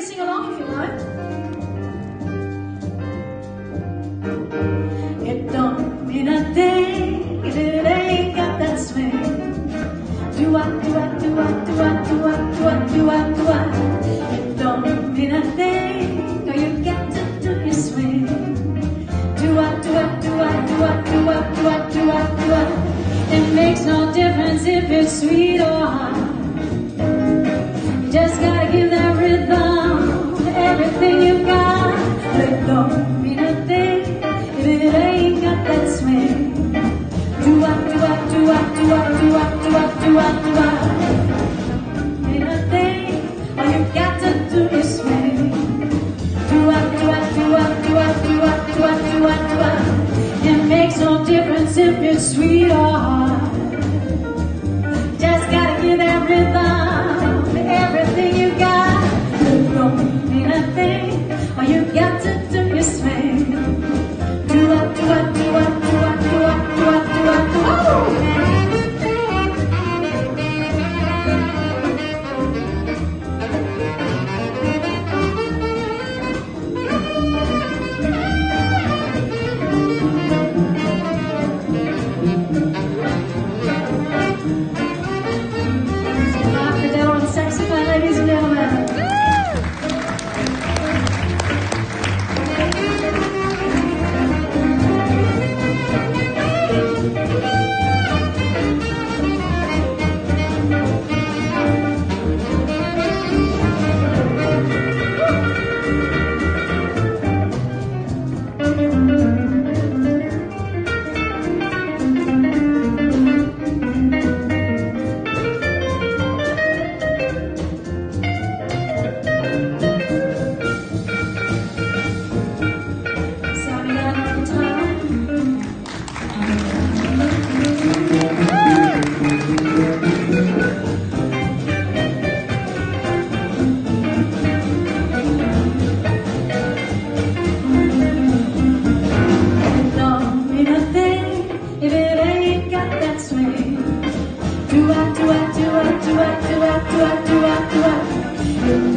Sing along if you like. It don't mean a thing if it ain't got that swing. Do I, do I, do I, do I, do I, do I, do I, do I? It don't mean a thing. No, you got to do your swing. Do I, do I, do I, do I, do I, do I, do I, do I? It makes no difference if it's sweet or hot. You just gotta It makes no difference if it's sweet or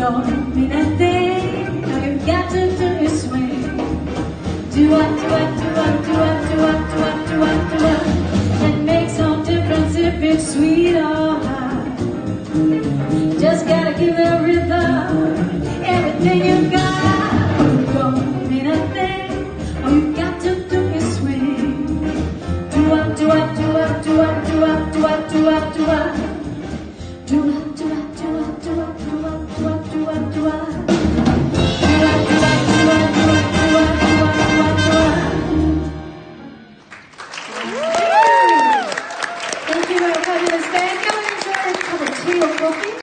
don't mean a thing. All you got to do is swing. Do I, do I, do I, do I, do I, do I, do I, do I? It makes no difference if it's sweet or hot. Just gotta give the rhythm everything you got. Don't mean a thing. All you got to do is swing. Do I, do I, do I, do I, do I, do I, do I, do I?